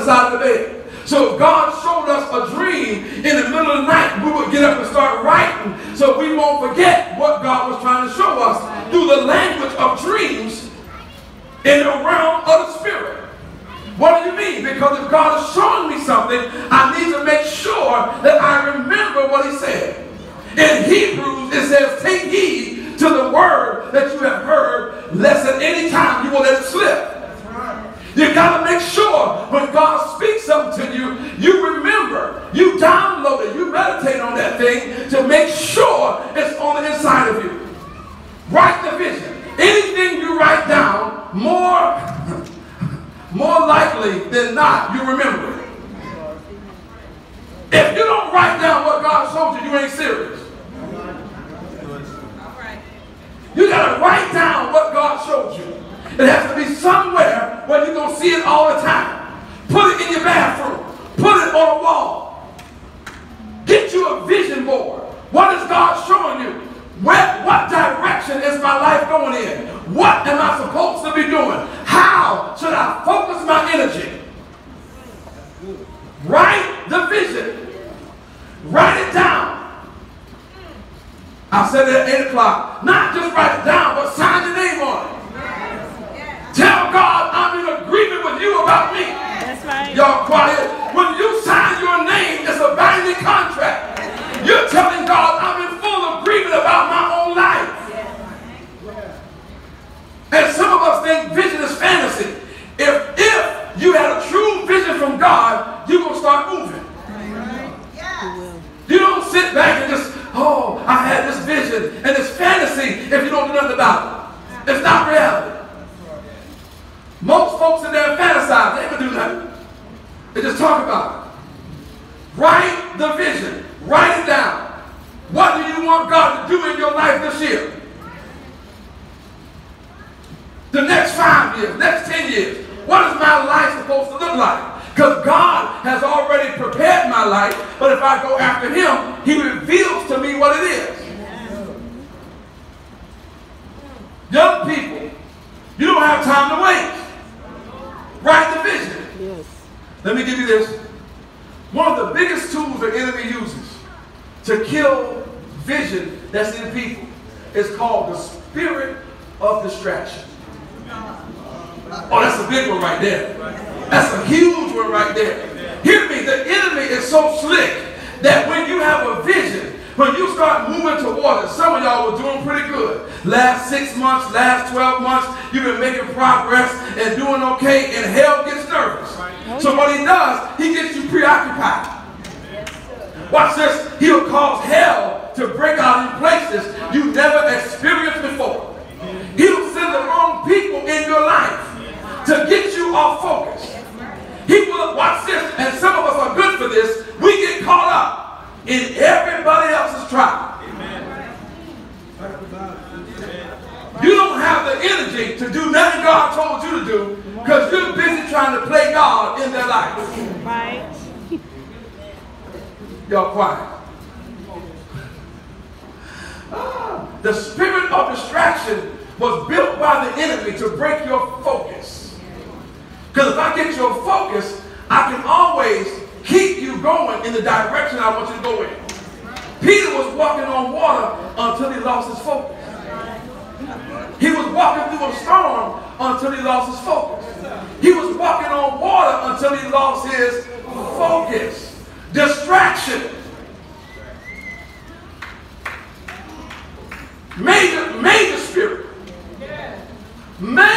the side of the bed. So if God showed us a dream in the middle of the night, we would get up and start writing so we won't forget what God was trying to show us through the language of dreams in the realm of the spirit. What do you mean? Because if God is showing me something, I need to make sure that I remember what he said. In Hebrews, it says, take heed to the word that you have heard, lest at any time you will let it slip. You got to make sure when God speaks something to you, you remember, you download it, you meditate on that thing to make sure it's on the inside of you. Write the vision. Anything you write down, more, more likely than not, you remember it. If you don't write down what God told you, you ain't serious. You got to write down what God showed you. It has to be somewhere where you're going to see it all the time. Put it in your bathroom. Put it on a wall. Get you a vision board. What is God showing you? Where, what direction is my life going in? What am I supposed to be doing? How should I focus my energy? Write the vision. Write it down. I said it at 8 o'clock. Not just write it down, but sign your name on it. Tell God I'm in agreement with you about me. That's right. Y'all quiet. When you sign your name, it's a binding contract. You're telling God I'm in full agreement about my own life. And some of us think vision is fantasy. If if you had a true vision from God, you're gonna start moving. You don't sit back and just, oh, I had this vision and it's fantasy if you don't do nothing about it. It's not reality. Most folks in there fantasize, they never do nothing. They just talk about it. Write the vision. Write it down. What do you want God to do in your life this year? The next five years, next ten years. What is my life supposed to look like? Because God has already prepared my life, but if I go after Him, He reveals to me what it is. Young people, you don't have time to wait. Write the vision. Yes. Let me give you this. One of the biggest tools the enemy uses to kill vision that's in people is called the spirit of distraction. Oh, that's a big one right there. That's a huge one right there. Hear me, the enemy is so slick that when you have a vision, when you start moving towards it, some of y'all were doing pretty good. Last six months, last 12 months, you've been making progress and doing okay, and hell gets nervous. So what he does, he gets you preoccupied. Watch this. He'll cause hell to break out in places you never experienced before. He'll send the wrong people in your life to get you off focus. He will, watch this, and some of us are good for this. We get caught up in everybody else's trial. Amen. You don't have the energy to do nothing God told you to do because you're busy trying to play God in their life. Right. Y'all quiet. Ah, the spirit of distraction was built by the enemy to break your focus. Because if I get your focus, I can always going in the direction I want you to go in. Peter was walking on water until he lost his focus. He was walking through a storm until he lost his focus. He was walking on water until he lost his focus. Distraction. Major, major spirit. Major spirit.